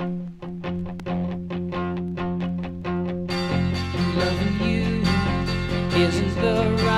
Loving you isn't the right